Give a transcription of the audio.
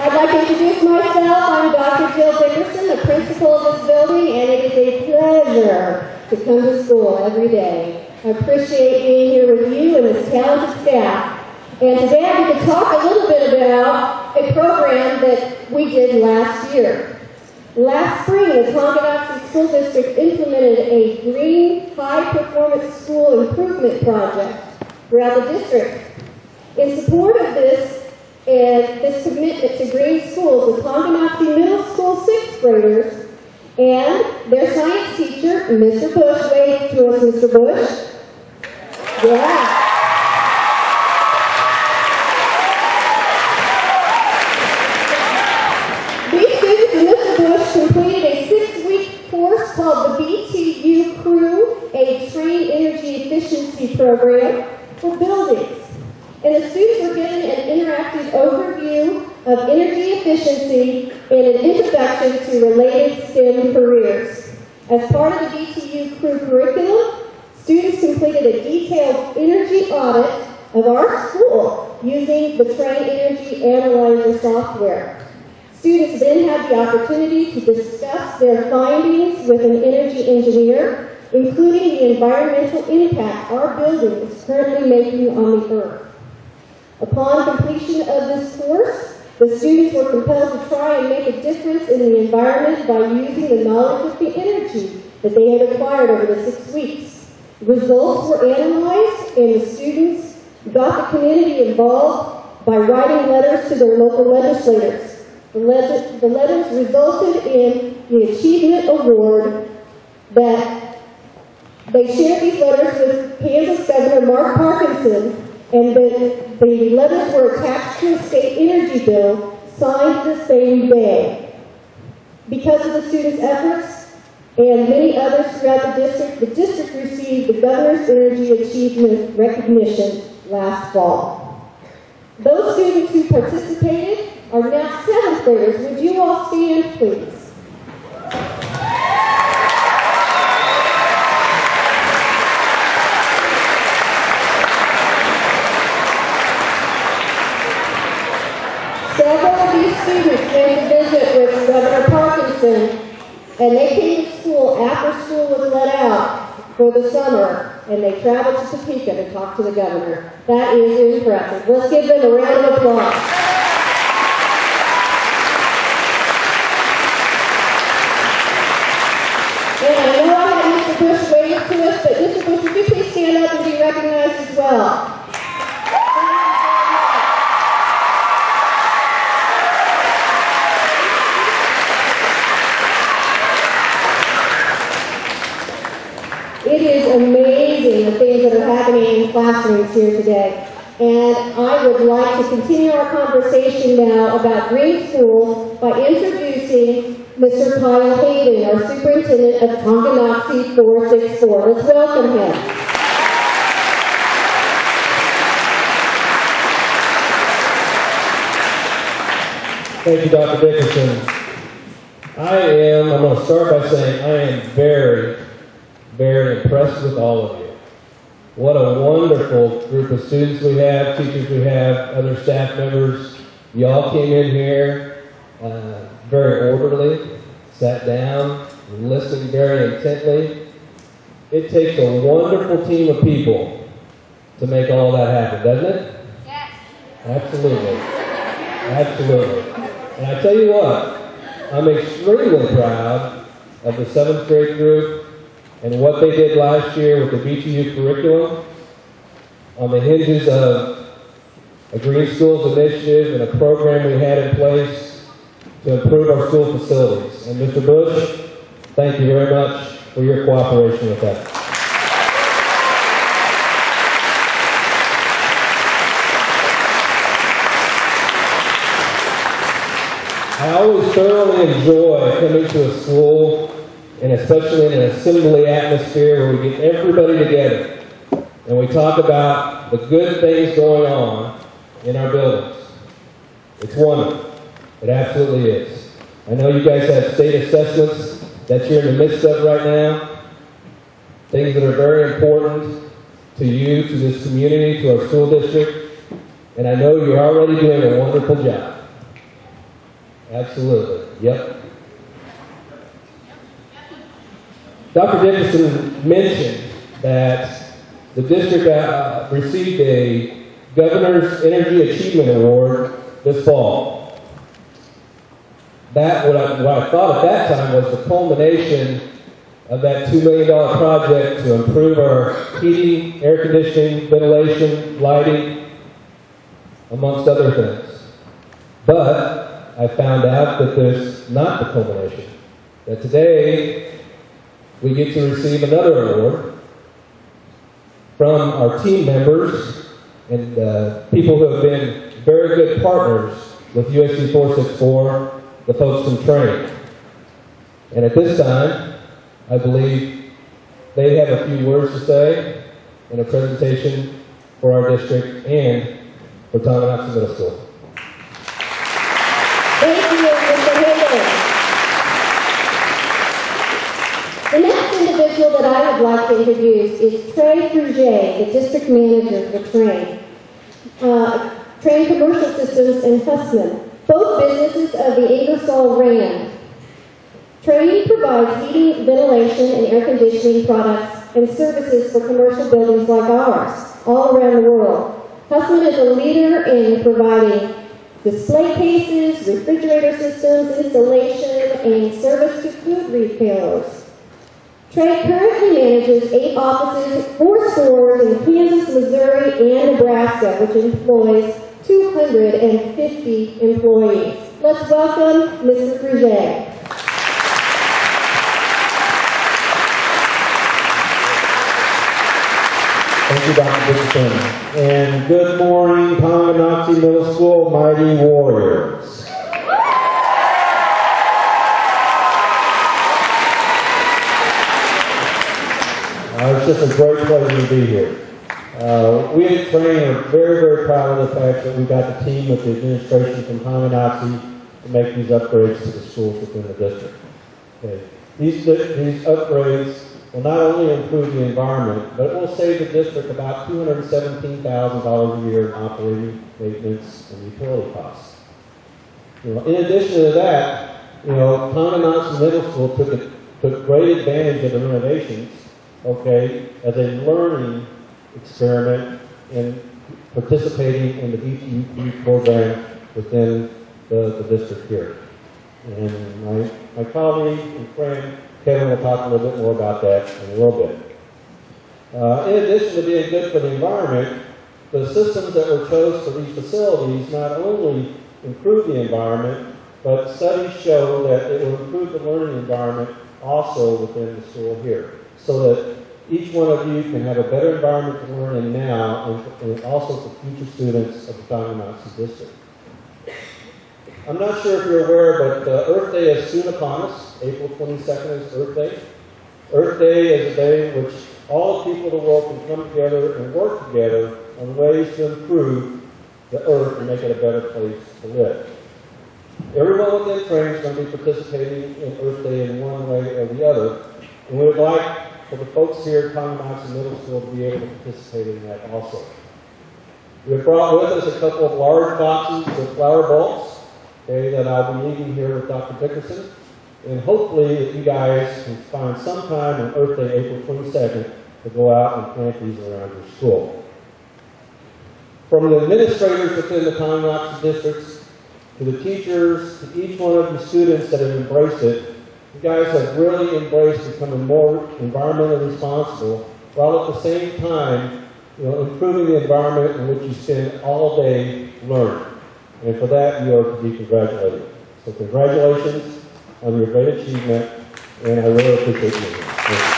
I'd like to introduce myself. I'm Dr. Jill Dickerson, the principal of this building, and it is a pleasure to come to school every day. I appreciate being here with you and this talented staff. And today I'm going to talk a little bit about a program that we did last year. Last spring, the Tonganoxie School District implemented a green high-performance school improvement project throughout the district. In support of this and this commitment to green schools, the Tonganoxie Middle School sixth graders and their science teacher, Mr. Bush, wave to us, Mr. Bush. Yeah. These students and Mr. Bush completed a six-week course called the BTU Crew, a Trane Energy Efficiency Program for buildings. And the students were given an interactive overview of energy efficiency and an introduction to related STEM careers. As part of the BTU Crew curriculum, students completed a detailed energy audit of our school using the Trane Energy Analyzer software. Students then had the opportunity to discuss their findings with an energy engineer, including the environmental impact our building is currently making on the earth. Upon completion of this course, the students were compelled to try and make a difference in the environment by using the knowledge of the energy that they had acquired over the six weeks. Results were analyzed and the students got the community involved by writing letters to their local legislators. The, leg- the letters resulted in the Achievement Award that they shared these letters with Kansas Governor Mark Parkinson, and the, the letters were attached to a state energy bill signed the same day. Because of the students' efforts and many others throughout the district, the district received the Governor's Energy Achievement Recognition last fall. Those students who participated are now seventh graders. Would you all stand, please? Several of these students came to visit with Governor And they came to school after school was let out for the summer, and they traveled to Topeka to talk to the governor. That is impressive. Let's give them a round of applause. And I know I Mr. Us, but Mr. You please stand up as well? It is amazing the things that are happening in classrooms here today. And I would like to continue our conversation now about Green schools by introducing Mr. Kyle Hayden, our superintendent of Tonganoxie 464. Let's welcome him. Thank you, Dr. Dickerson. I am, I'm going to start by saying I am very, very impressed with all of you. What a wonderful group of students we have, teachers we have, other staff members. Y'all came in here uh, very orderly, sat down, listened very intently. It takes a wonderful team of people to make all that happen, doesn't it? Yes. Absolutely. Absolutely. And I tell you what, I'm extremely proud of the seventh grade group and what they did last year with the BTU curriculum on the hinges of a Green Schools initiative and a program we had in place to improve our school facilities. And Mr. Bush, thank you very much for your cooperation with that. I always thoroughly enjoy coming to a school, and especially in an assembly atmosphere where we get everybody together and we talk about the good things going on in our buildings. It's wonderful. It absolutely is. I know you guys have state assessments that you're in the midst of right now, things that are very important to you, to this community, to our school district, and I know you're already doing a wonderful job. Absolutely. Yep. Dr. Dickerson mentioned that the district uh, received a Governor's Energy Achievement Award this fall. That, what I, what I thought at that time was the culmination of that $2 million project to improve our heating, air conditioning, ventilation, lighting, amongst other things. But I found out that there's not the culmination. That today we get to receive another award from our team members and uh, people who have been very good partners with USD 464, the folks from training. And at this time, I believe they have a few words to say in a presentation for our district and for Tonganoxie Middle School. Thank you, Mr. Hagan. The next individual that I would like to introduce is Trey Fruge, the district manager for Trane. Uh, Trane Commercial Systems and Hussmann, both businesses of the Ingersoll Rand. Trane provides heating, ventilation, and air conditioning products and services for commercial buildings like ours, all around the world. Hussmann is a leader in providing display cases, refrigerator systems, installation, and service to food retailers. Trey currently manages eight offices, four stores in Kansas, Missouri, and Nebraska, which employs 250 employees. Let's welcome Mr. Fruge. Thank you, Dr. Dickerson. And good morning, Tonganoxie Middle School Mighty Warriors. Uh, it's just a great pleasure to be here. Uh, we at Trane are very, very proud of the fact that we got the team with the administration from Tonganoxie to make these upgrades to the schools within the district. Okay. These, these upgrades will not only improve the environment, but it will save the district about $217,000 a year in operating, maintenance, and utility costs. You know, in addition to that, you know, Tonganoxie Middle School took, a, took great advantage of the renovations, okay, as a learning experiment in participating in the BTU program within the, the district here. And my, my colleague and friend Kevin will talk a little bit more about that in a little bit. Uh, in addition to being good for the environment, the systems that were chosen for these facilities not only improve the environment, but studies show that it will improve the learning environment also within the school here, so that each one of you can have a better environment to learn in now, and, and also for future students of the Tonganoxie District. I'm not sure if you're aware, but uh, Earth Day is soon upon us. April 22nd is Earth Day. Earth Day is a day in which all the people of the world can come together and work together on ways to improve the Earth and make it a better place to live. Everyone within Trane is going to be participating in Earth Day in one way or the other, and we would like for the folks here at Tonganoxie Middle School to be able to participate in that also. We have brought with us a couple of large boxes of flower bulbs okay, that I'll be leaving here with Dr. Dickerson. And hopefully that you guys can find some time on Earth Day, April 22nd, to go out and plant these around your school. From the administrators within the Tonganoxie districts, to the teachers, to each one of the students that have embraced it, you guys have really embraced becoming more environmentally responsible, while at the same time, you know, improving the environment in which you spend all day learning. And for that, you are to be congratulated. So congratulations on your great achievement, and I really appreciate you.